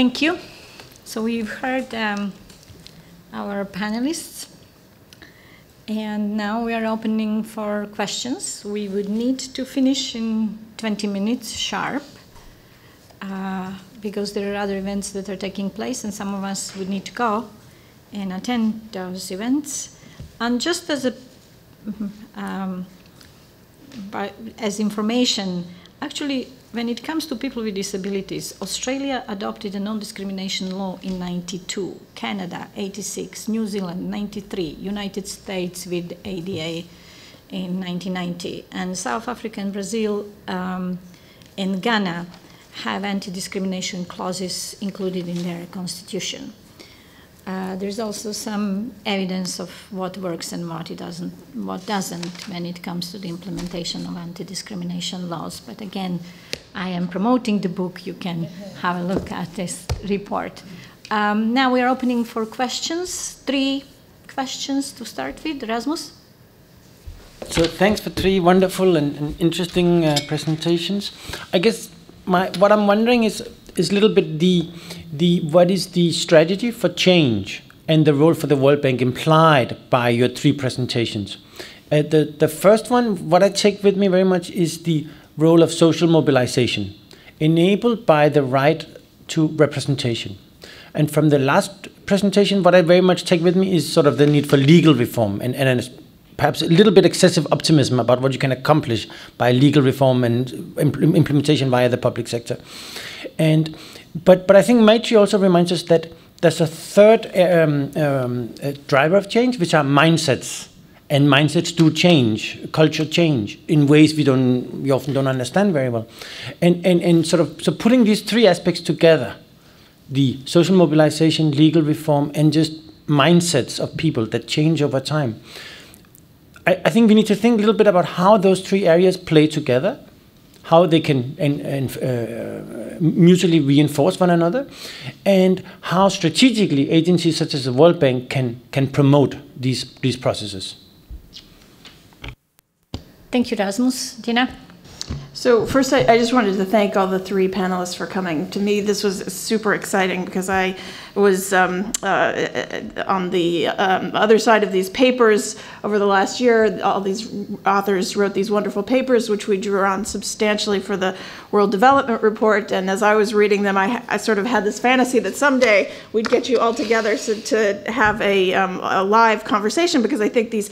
Thank you. So we've heard um, our panelists, and now we are opening for questions. We would need to finish in 20 minutes sharp, uh, because there are other events that are taking place, and some of us would need to go and attend those events. And just as a um, by, as information, actually, when it comes to people with disabilities, Australia adopted a non-discrimination law in 92, Canada 86, New Zealand 93, United States with ADA in 1990, and South Africa and Brazil um, and Ghana have anti-discrimination clauses included in their constitution. Uh, there's also some evidence of what works and what it doesn't, what doesn't when it comes to the implementation of anti-discrimination laws. But again, I am promoting the book. You can have a look at this report. Um, now we are opening for questions. Three questions to start with. Rasmus? So thanks for three wonderful and, and interesting uh, presentations. I guess my, what I'm wondering is is a little bit the the what is the strategy for change and the role for the World Bank implied by your three presentations. Uh, the the first one, what I take with me very much is the role of social mobilization, enabled by the right to representation. And from the last presentation, what I very much take with me is sort of the need for legal reform and, and perhaps a little bit excessive optimism about what you can accomplish by legal reform and implementation via the public sector. And but but I think Maitri also reminds us that there's a third um, um, driver of change, which are mindsets. And mindsets do change, culture change in ways we don't we often don't understand very well. And and, and sort of so putting these three aspects together, the social mobilization, legal reform, and just mindsets of people that change over time. I, I think we need to think a little bit about how those three areas play together how they can and, and uh, mutually reinforce one another, and how strategically agencies such as the World Bank can can promote these these processes. Thank you, Rasmus. Dina. So first, I, I, just wanted to thank all the three panelists for coming. To me, this was super exciting because I was um, uh, on the um, other side of these papers over the last year. All these authors wrote these wonderful papers, which we drew on substantially for the World Development Report. And as I was reading them, I, I sort of had this fantasy that someday we'd get you all together so, to have a, um, a live conversation because I think these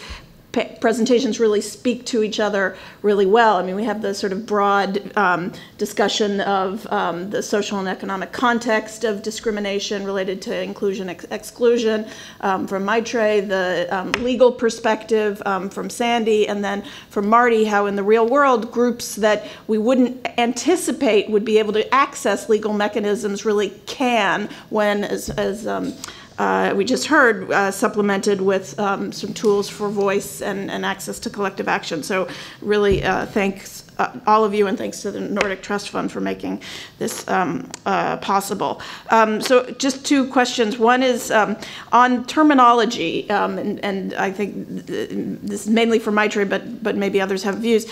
presentations really speak to each other really well. I mean, we have the sort of broad um, discussion of um, the social and economic context of discrimination related to inclusion ex exclusion um, from Maitreyi, the um, legal perspective um, from Sandy, and then from Marty, how in the real world, groups that we wouldn't anticipate would be able to access legal mechanisms really can when, as, as um, uh, we just heard, uh, supplemented with um, some tools for voice and, and, access to collective action. So really uh, thanks uh, all of you and thanks to the Nordic Trust Fund for making this um, uh, possible. Um, so just two questions. One is um, on terminology, um, and, and, I think th this is mainly for Maitreyi, but, but maybe others have views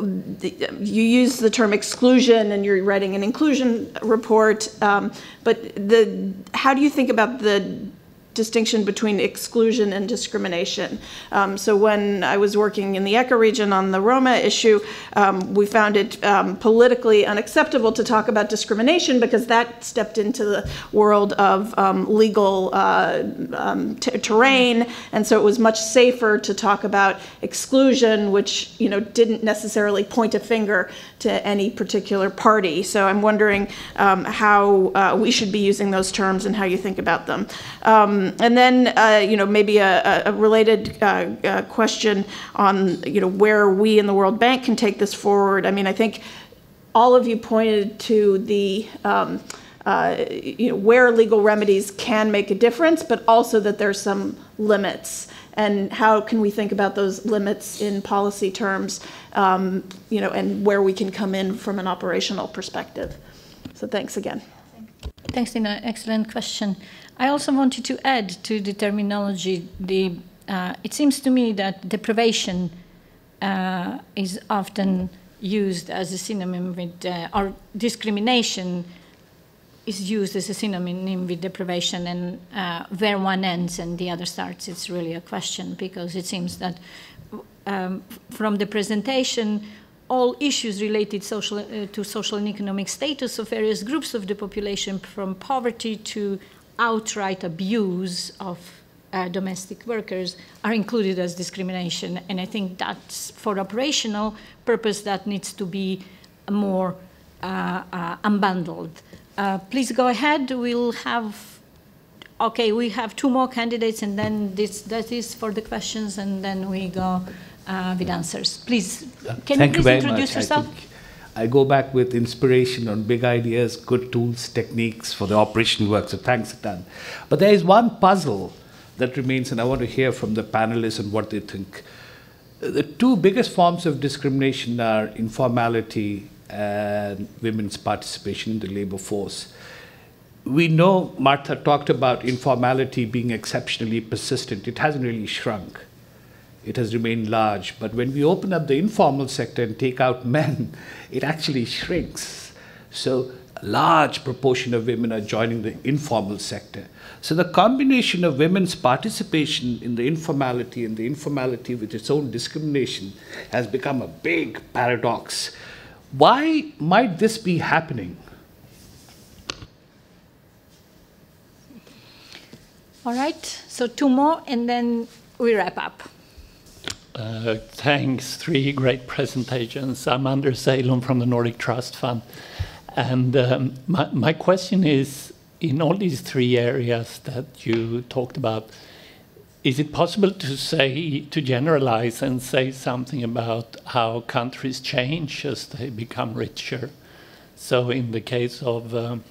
you use the term exclusion and you're writing an inclusion report, um, but the how do you think about the distinction between exclusion and discrimination. Um, so when I was working in the ECA region on the Roma issue, um, we found it um, politically unacceptable to talk about discrimination because that stepped into the world of um, legal uh, um, terrain, and so it was much safer to talk about exclusion, which you know didn't necessarily point a finger to any particular party. So I'm wondering um, how uh, we should be using those terms and how you think about them. Um, and then, uh, you know, maybe a, a related uh, uh, question on, you know, where we in the World Bank can take this forward. I mean, I think all of you pointed to the, um, uh, you know, where legal remedies can make a difference, but also that there's some limits. And how can we think about those limits in policy terms, um, you know, and where we can come in from an operational perspective. So thanks again. Thanks, Dina. Excellent question. I also wanted to add to the terminology, the, uh, it seems to me that deprivation uh, is often used as a synonym with, uh, or discrimination is used as a synonym with deprivation and uh, where one ends and the other starts, it's really a question because it seems that um, from the presentation, all issues related social, uh, to social and economic status of various groups of the population, from poverty to outright abuse of uh, domestic workers, are included as discrimination. And I think that's for operational purpose that needs to be more uh, uh unbundled. Uh, please go ahead. We'll have okay, we have two more candidates, and then this that is for the questions, and then we go uh, with answers. Please, can Thank you please you introduce much. yourself? I, go back with inspiration on big ideas, good tools, techniques for the operation work. So thanks, Dan. But there is one puzzle that remains, and I want to hear from the panelists and what they think. The two biggest forms of discrimination are informality and women's participation in the labor force. We know Martha talked about informality being exceptionally persistent. It hasn't really shrunk it has remained large. But when we open up the informal sector and take out men, it actually shrinks. So a large proportion of women are joining the informal sector. So the combination of women's participation in the informality and the informality with its own discrimination has become a big paradox. Why might this be happening? All right, so two more and then we wrap up. Uh, thanks, three great presentations. I'm Anders Salem from the Nordic Trust Fund. And um, my, my question is, in all these three areas that you talked about, is it possible to say, to generalize and say something about how countries change as they become richer? So in the case of um,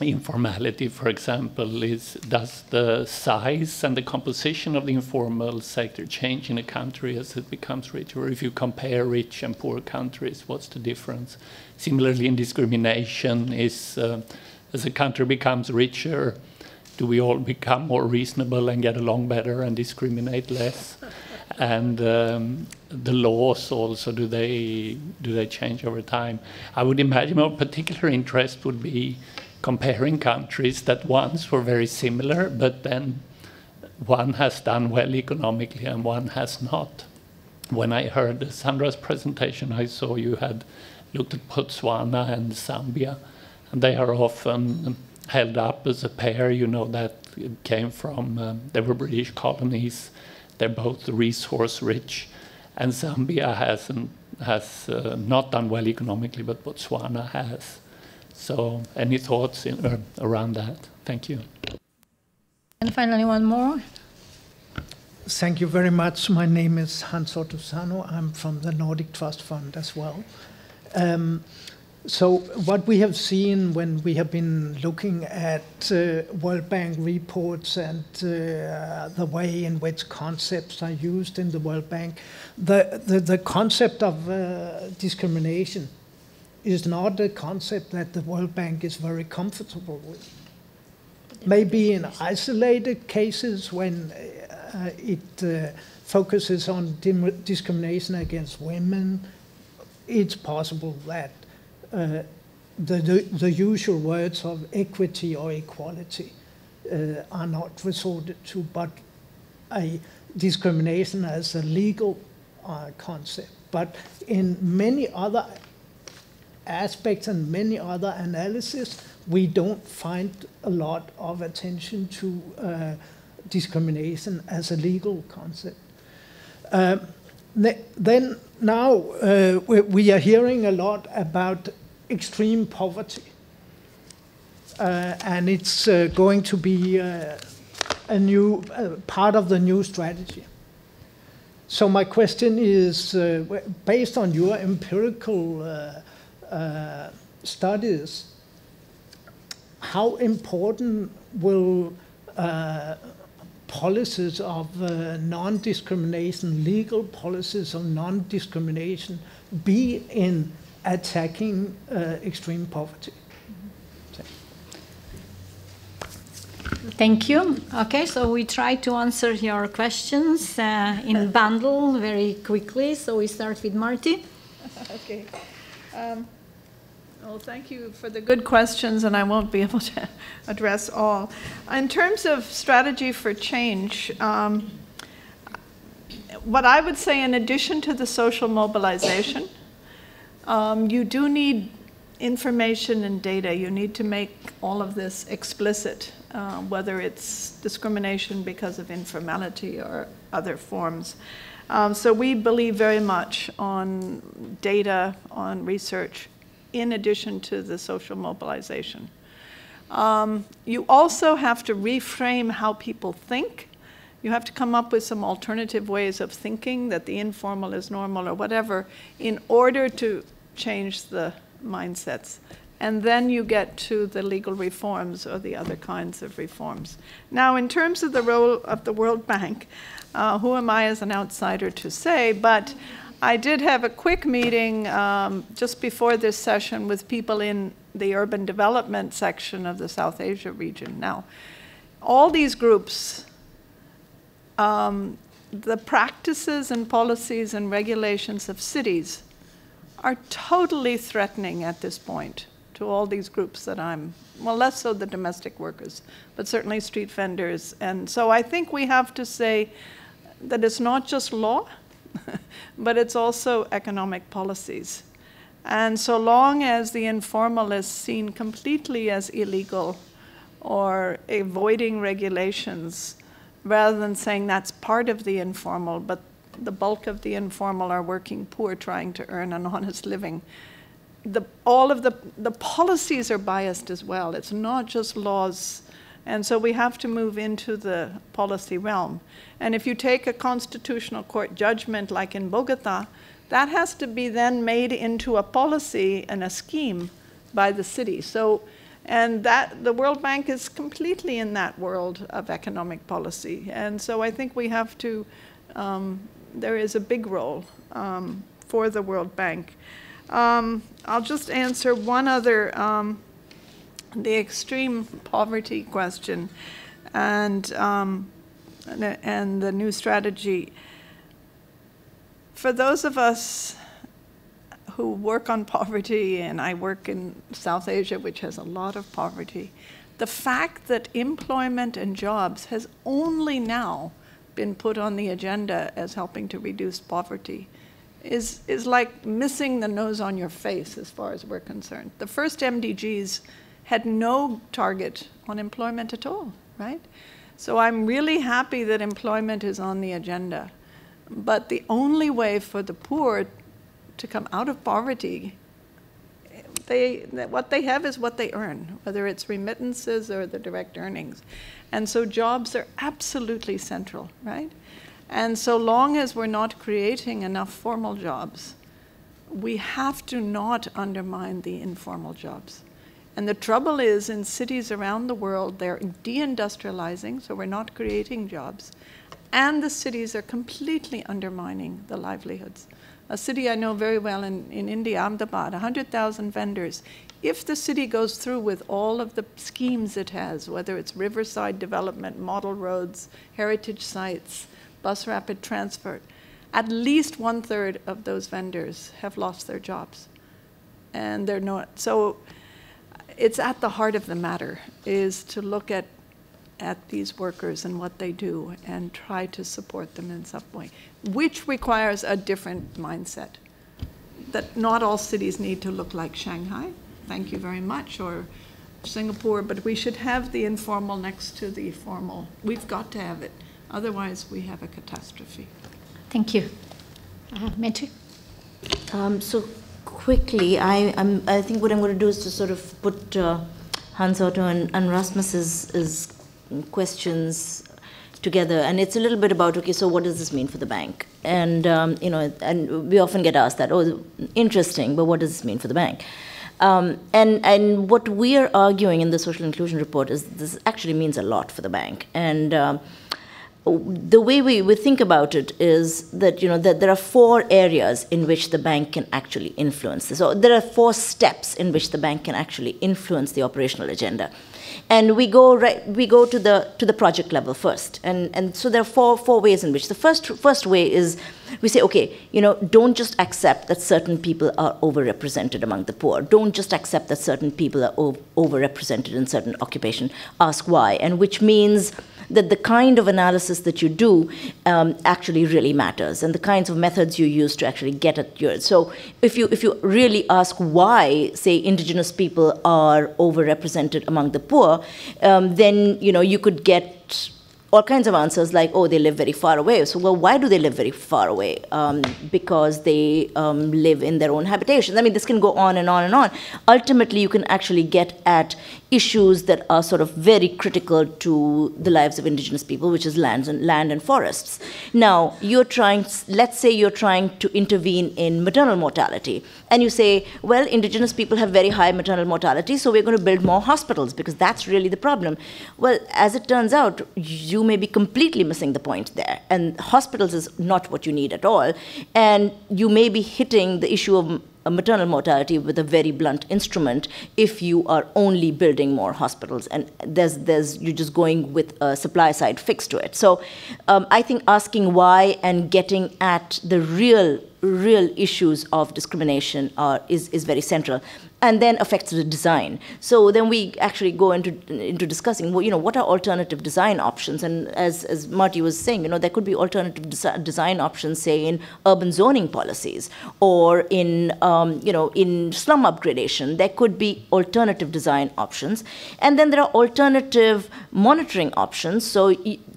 informality, for example, is does the size and the composition of the informal sector change in a country as it becomes richer? Or if you compare rich and poor countries, what's the difference? Similarly, in discrimination, is uh, as a country becomes richer, do we all become more reasonable and get along better and discriminate less? and um, the laws also do they do they change over time? I would imagine a particular interest would be comparing countries that once were very similar, but then one has done well economically and one has not. When I heard Sandra's presentation, I saw you had looked at Botswana and Zambia, and they are often held up as a pair. You know that came from um, they were British colonies. They're both resource rich, and Zambia hasn't has uh, not done well economically, but Botswana has. So, any thoughts in, uh, around that? Thank you. And finally, one more. Thank you very much. My name is Hans Otto Sano. I'm from the Nordic Trust Fund as well. Um, so, what we have seen when we have been looking at uh, World Bank reports and uh, the way in which concepts are used in the World Bank, the, the, the concept of uh, discrimination is not a concept that the World Bank is very comfortable with. Maybe in isolated cases when uh, it uh, focuses on discrimination against women, it's possible that uh, the, the, the, usual words of equity or equality uh, are not resorted to, but a discrimination as a legal uh, concept. But in many other aspects and many other analyses, we don't find a lot of attention to uh, discrimination as a legal concept. Um, then now uh, we, are hearing a lot about extreme poverty. Uh, and it's uh, going to be uh, a new uh, part of the new strategy. So my question is, based on your empirical uh, studies, how important will uh, policies of uh, non-discrimination, legal policies of non-discrimination, be in attacking uh, extreme poverty? Thank you. Okay, so we try to answer your questions uh, in bundle very quickly. So we start with Marty. okay. Um, Well, thank you for the good questions, and I won't be able to address all. In terms of strategy for change, um, what I would say, in addition to the social mobilization, um, you do need information and data. You need to make all of this explicit, uh, whether it's discrimination because of informality or other forms. Um, so we believe very much on data, on research, in addition to the social mobilization. Um, you also have to reframe how people think. You have to come up with some alternative ways of thinking that the informal is normal or whatever in order to change the mindsets. And then you get to the legal reforms or the other kinds of reforms. Now, in terms of the role of the World Bank, uh, who am I as an outsider to say? But I did have a quick meeting um, just before this session with people in the urban development section of the South Asia region. Now, all these groups, um, the practices and policies and regulations of cities are totally threatening at this point to all these groups that I'm, well, less so the domestic workers, but certainly street vendors. And so I think we have to say that it's not just law, but it's also economic policies. And so long as the informal is seen completely as illegal or avoiding regulations, rather than saying that's part of the informal, but the bulk of the informal are working poor trying to earn an honest living. The, all of the, the policies are biased as well. It's not just laws. And so we have to move into the policy realm. And if you take a constitutional court judgment like in Bogota, that has to be then made into a policy and a scheme by the city. So, and that the World Bank is completely in that world of economic policy. And so I think we have to um, there is a big role um, for the World Bank. Um, I'll just answer one other, um, the extreme poverty question and, um, and the new strategy. For those of us who work on poverty, and I work in South Asia, which has a lot of poverty, the fact that employment and jobs has only now been put on the agenda as helping to reduce poverty is, is like missing the nose on your face as far as we're concerned. The first MDGs had no target on employment at all, right? So I'm really happy that employment is on the agenda. But the only way for the poor to come out of poverty, they, what they have is what they earn, whether it's remittances or the direct earnings. And so jobs are absolutely central, right? And so long as we're not creating enough formal jobs, we have to not undermine the informal jobs. And the trouble is, in cities around the world, they're deindustrializing, so we're not creating jobs. And the cities are completely undermining the livelihoods. A city I know very well in, in India, Ahmedabad, 100,000 vendors if the city goes through with all of the schemes it has, whether it's riverside development, model roads, heritage sites, bus rapid transport, at least one third of those vendors have lost their jobs. And they're not, so it's at the heart of the matter is to look at at these workers and what they do and try to support them in some way, which requires a different mindset. That not all cities need to look like Shanghai, thank you very much, or Singapore, but we should have the informal next to the formal. We've got to have it. Otherwise, we have a catastrophe. Thank you. Uh, Metri? Um, so quickly, I, I'm, i think what I'm going to do is to sort of put uh, Hans Otto and, and Rasmus's questions together, and it's a little bit about okay, so what does this mean for the bank? And um, you know, and we often get asked that, oh, interesting, but what does this mean for the bank? Um, and, and what we are arguing in the social inclusion report is this actually means a lot for the bank. And um, the way we, we think about it is that you know that there are four areas in which the bank can actually influence this. So there are four steps in which the bank can actually influence the operational agenda. And we go right we go to the to the project level first. And and so there are four four ways in which the first first way is we say, okay, you know, don't just accept that certain people are overrepresented among the poor. Don't just accept that certain people are overrepresented in certain occupation. Ask why, and which means that the kind of analysis that you do um, actually really matters and the kinds of methods you use to actually get at your so if you if you really ask why say indigenous people are overrepresented among the poor um, then you know you could get all kinds of answers like, oh, they live very far away. So, well, why do they live very far away? Um, because they um, live in their own habitations. I mean, this can go on and on and on. Ultimately, you can actually get at issues that are sort of very critical to the lives of indigenous people, which is lands and land and forests. Now, you're trying, let's say you're trying to intervene in maternal mortality, and you say, well, indigenous people have very high maternal mortality, so we're going to build more hospitals because that's really the problem. Well, as it turns out, you may be completely missing the point there, and hospitals is not what you need at all, and you may be hitting the issue of maternal mortality with a very blunt instrument if you are only building more hospitals. And there's there's you're just going with a supply side fix to it. So um, i think asking why and getting at the real real issues of discrimination are, is, is very central and then affects the design. So then we actually go into into discussing, you know, what are alternative design options? And as as Marty was saying, you know, there could be alternative desi design options, say in urban zoning policies or in um, you know in slum upgradation. There could be alternative design options, and then there are alternative monitoring options. So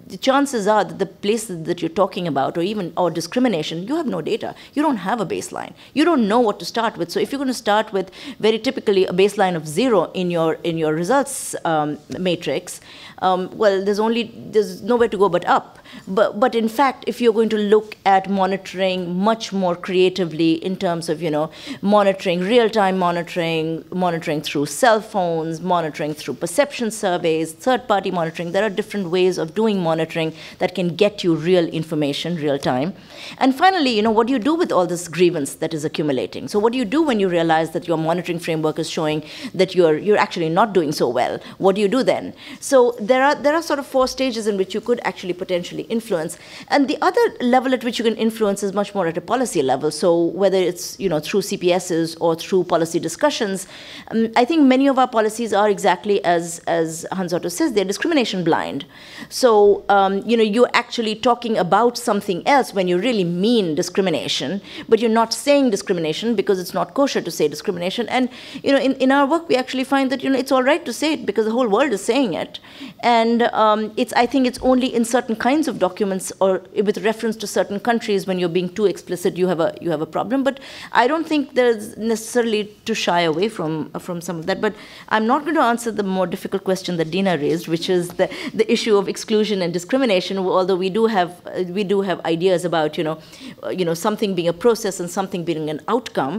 the chances are that the places that you're talking about, or even or discrimination, you have no data. You don't have a baseline. You don't know what to start with. So if you're going to start with very typically a baseline of zero in your in your results um, matrix, um, well, there's only there's nowhere to go but up. But but in fact, if you're going to look at monitoring much more creatively in terms of you know monitoring real-time monitoring, monitoring through cell phones, monitoring through perception surveys, third-party monitoring, there are different ways of doing monitoring that can get you real information real time. And finally, you know what do you do with all this grievance that is accumulating? So what do you do when you realize that your monitoring framework is showing that you're you're actually not doing so well? What do you do then? So there are there are sort of four stages in which you could actually potentially influence. And the other level at which you can influence is much more at a policy level. So whether it's you know through CPSs or through policy discussions, um, I think many of our policies are exactly as as Hans Otto says, they're discrimination blind. So um, you know you're actually talking about something else when you really mean discrimination, but you're not saying discrimination because it's not kosher to say discrimination. And you know in, in our work we actually find that you know it's all right to say it because the whole world is saying it. And um, it's, I think it's only in certain kinds of documents or with reference to certain countries when you're being too explicit, you have a, you have a problem. But I don't think there's necessarily to shy away from, from some of that. But I'm not going to answer the more difficult question that Dina raised, which is the, the issue of exclusion and discrimination, although we do have, we do have ideas about, you know, you know, something being a process and something being an outcome.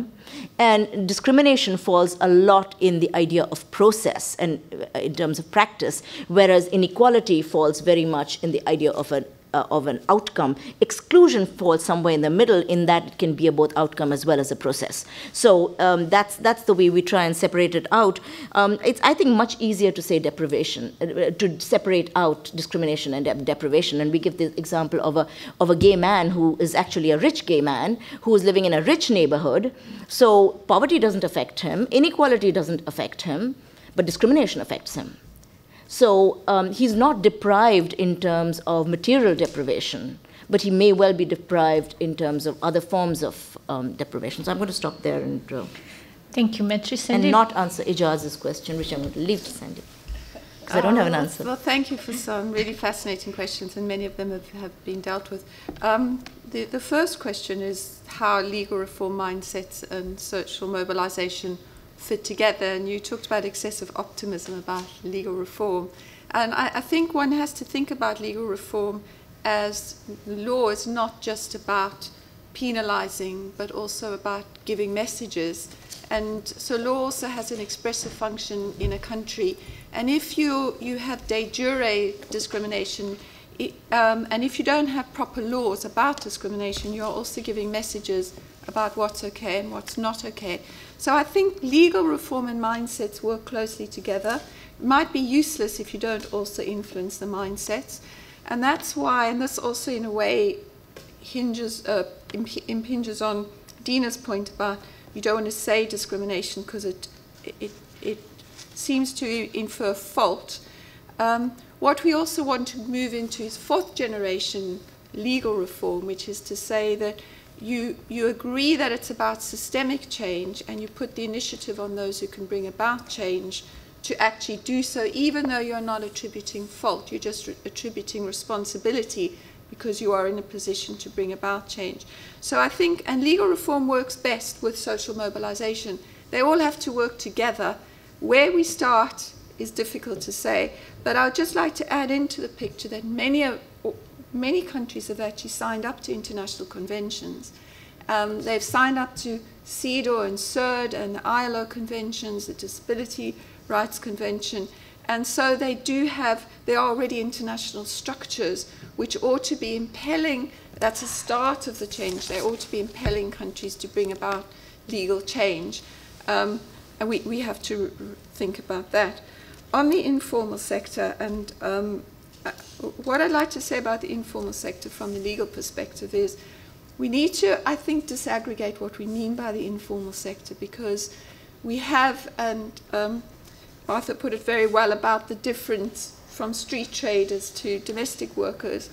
And discrimination falls a lot in the idea of process and uh, in terms of practice, whereas inequality falls very much in the idea of an uh, of an outcome. Exclusion falls somewhere in the middle in that it can be a both outcome as well as a process. So um, that's that's the way we try and separate it out. Um, it's I think much easier to say deprivation uh, to separate out discrimination and de deprivation. And we give the example of a of a gay man who is actually a rich gay man who is living in a rich neighborhood. So poverty doesn't affect him, inequality doesn't affect him, but discrimination affects him. So um, he's not deprived in terms of material deprivation, but he may well be deprived in terms of other forms of um, deprivation. So I'm going to stop there and. Uh, Thank you, Maitri Sandy. And not answer Ijaz's question, which I'm going to leave to Sandy. Because I don't have an um, answer. Well, thank you for some really fascinating questions, and many of them have, have been dealt with. Um, the, the first question is how legal reform mindsets and social mobilization fit together. And you talked about excessive optimism about legal reform. And I, I think one has to think about legal reform as law is not just about penalizing, but also about giving messages. And so law also has an expressive function in a country. And if you, you have de jure discrimination, it, um, and if you don't have proper laws about discrimination, you're also giving messages about what's okay and what's not okay. So I think legal reform and mindsets work closely together. It might be useless if you don't also influence the mindsets. And that's why, and this also in a way hinges, uh, imp- impinges on Dina's point about you don't want to say discrimination because it, it, it seems to infer fault. Um, what we also want to move into is fourth generation legal reform, which is to say that you, you agree that it's about systemic change and you put the initiative on those who can bring about change to actually do so, even though you're not attributing fault, you're just re- attributing responsibility because you are in a position to bring about change. So I think, and legal reform works best with social mobilization. They all have to work together. Where we start is difficult to say, but I'd just like to add into the picture that many, of, many countries have actually signed up to international conventions. Um, they've signed up to CEDAW and CERD and the ILO conventions, the Disability Rights Convention, and so they do have, there are already international structures which ought to be impelling, that's a start of the change, they ought to be impelling countries to bring about legal change. Um, and we, we have to think about that. On the informal sector, and um, what I'd like to say about the informal sector from the legal perspective is we need to, I think, disaggregate what we mean by the informal sector because we have, and um, Martha put it very well about the difference from street traders to domestic workers,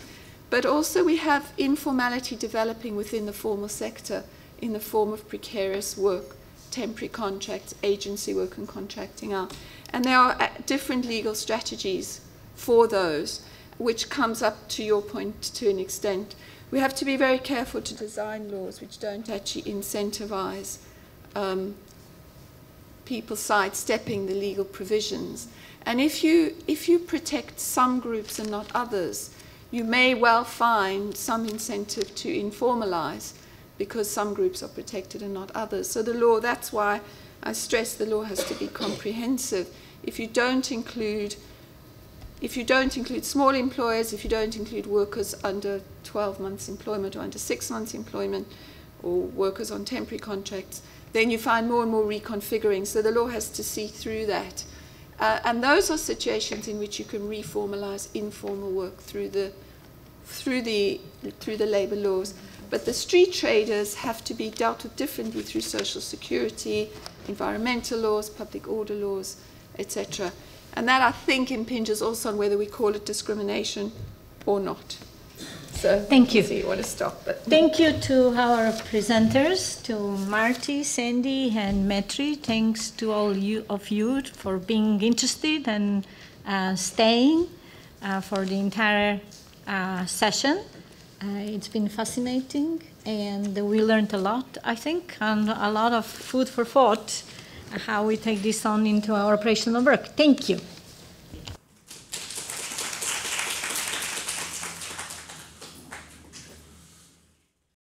but also we have informality developing within the formal sector in the form of precarious work, temporary contracts, agency work, and contracting out. And there are uh, different legal strategies for those, which comes up to your point to an extent. We have to be very careful to design laws which don't actually incentivize um, people sidestepping the legal provisions. And if you, if you protect some groups and not others, you may well find some incentive to informalize because some groups are protected and not others. So the law, that's why I stress the law has to be comprehensive. If you don't include if you don't include small employers, if you don't include workers under 12 months employment or under 6 months employment, or workers on temporary contracts, then you find more and more reconfiguring. So the law has to see through that. Uh, and those are situations in which you can reformalize informal work through the, through the, through the labor laws. But the street traders have to be dealt with differently through social security, environmental laws, public order laws, etc. And that, I think, impinges also on whether we call it discrimination or not. So, Thank you. So you want to stop, but Thank you to our presenters, to Marty, Sandy, and Metri. Thanks to all you, of you for being interested and uh, staying uh, for the entire uh, session. Uh, it's been fascinating, and we learned a lot, I think, and a lot of food for thought how we take this on into our operational work. Thank you.